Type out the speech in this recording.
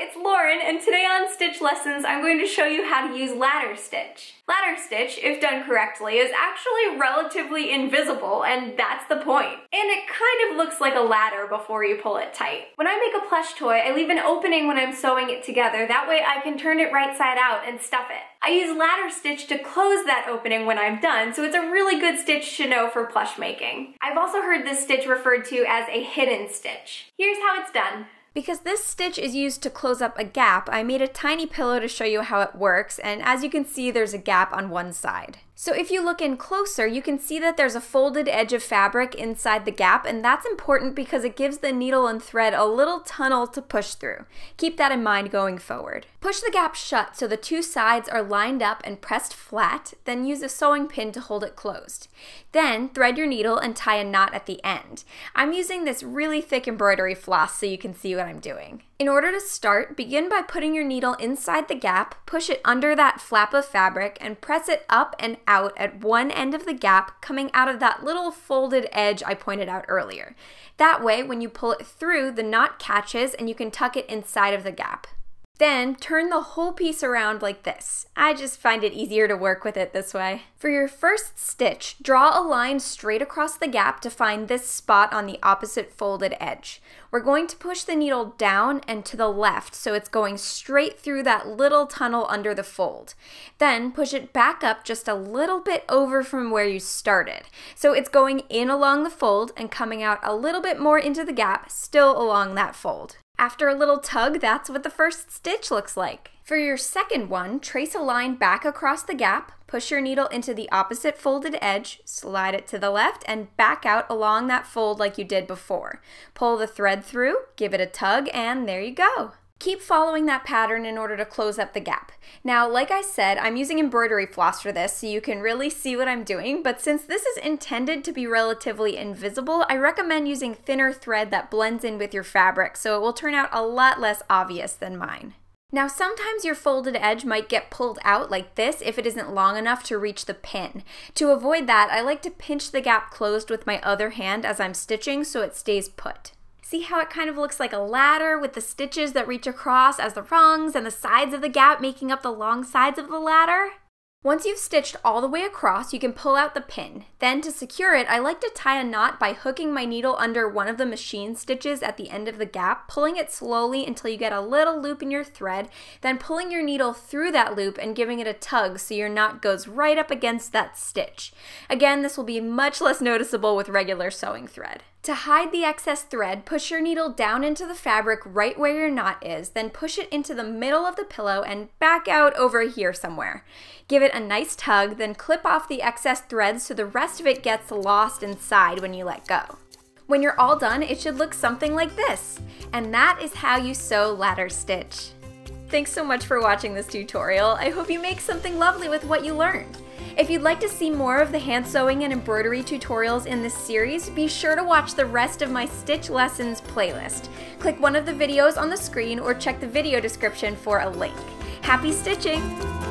it's Lauren, and today on Stitch Lessons, I'm going to show you how to use ladder stitch. Ladder stitch, if done correctly, is actually relatively invisible, and that's the point. And it kind of looks like a ladder before you pull it tight. When I make a plush toy, I leave an opening when I'm sewing it together, that way I can turn it right side out and stuff it. I use ladder stitch to close that opening when I'm done, so it's a really good stitch to know for plush making. I've also heard this stitch referred to as a hidden stitch. Here's how it's done. Because this stitch is used to close up a gap, I made a tiny pillow to show you how it works, and as you can see, there's a gap on one side. So if you look in closer, you can see that there's a folded edge of fabric inside the gap, and that's important because it gives the needle and thread a little tunnel to push through. Keep that in mind going forward. Push the gap shut so the two sides are lined up and pressed flat, then use a sewing pin to hold it closed. Then thread your needle and tie a knot at the end. I'm using this really thick embroidery floss so you can see what I'm doing. In order to start, begin by putting your needle inside the gap, push it under that flap of fabric, and press it up and out at one end of the gap, coming out of that little folded edge I pointed out earlier. That way, when you pull it through, the knot catches and you can tuck it inside of the gap. Then turn the whole piece around like this. I just find it easier to work with it this way. For your first stitch, draw a line straight across the gap to find this spot on the opposite folded edge. We're going to push the needle down and to the left so it's going straight through that little tunnel under the fold. Then push it back up just a little bit over from where you started. So it's going in along the fold and coming out a little bit more into the gap, still along that fold. After a little tug, that's what the first stitch looks like. For your second one, trace a line back across the gap, push your needle into the opposite folded edge, slide it to the left, and back out along that fold like you did before. Pull the thread through, give it a tug, and there you go. Keep following that pattern in order to close up the gap. Now, like I said, I'm using embroidery floss for this so you can really see what I'm doing, but since this is intended to be relatively invisible, I recommend using thinner thread that blends in with your fabric so it will turn out a lot less obvious than mine. Now sometimes your folded edge might get pulled out like this if it isn't long enough to reach the pin. To avoid that, I like to pinch the gap closed with my other hand as I'm stitching so it stays put. See how it kind of looks like a ladder with the stitches that reach across as the rungs and the sides of the gap making up the long sides of the ladder? Once you've stitched all the way across, you can pull out the pin. Then to secure it, I like to tie a knot by hooking my needle under one of the machine stitches at the end of the gap, pulling it slowly until you get a little loop in your thread, then pulling your needle through that loop and giving it a tug so your knot goes right up against that stitch. Again, this will be much less noticeable with regular sewing thread. To hide the excess thread, push your needle down into the fabric right where your knot is, then push it into the middle of the pillow and back out over here somewhere. Give it a nice tug, then clip off the excess thread so the rest of it gets lost inside when you let go. When you're all done, it should look something like this. And that is how you sew ladder stitch. Thanks so much for watching this tutorial. I hope you make something lovely with what you learned. If you'd like to see more of the hand sewing and embroidery tutorials in this series, be sure to watch the rest of my Stitch Lessons playlist. Click one of the videos on the screen or check the video description for a link. Happy stitching!